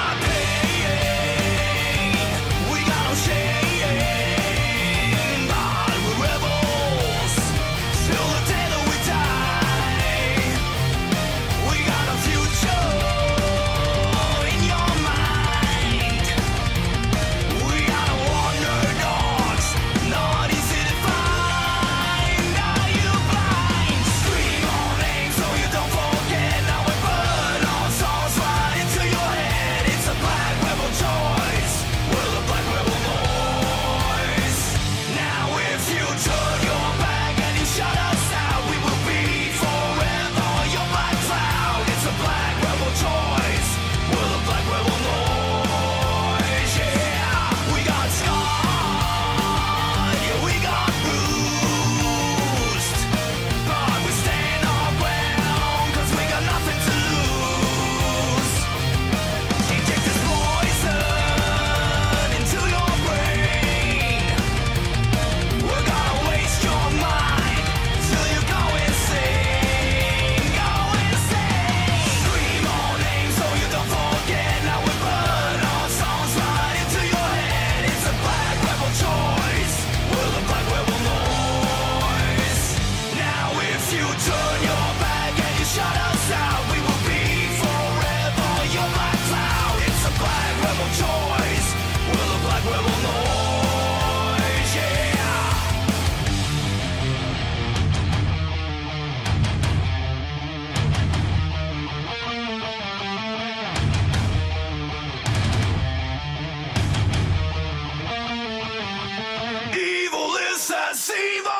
up! deceiver!